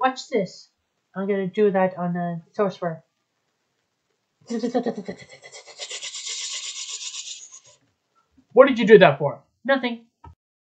Watch this. I'm gonna do that on uh, the Sourceware. What did you do that for? Nothing.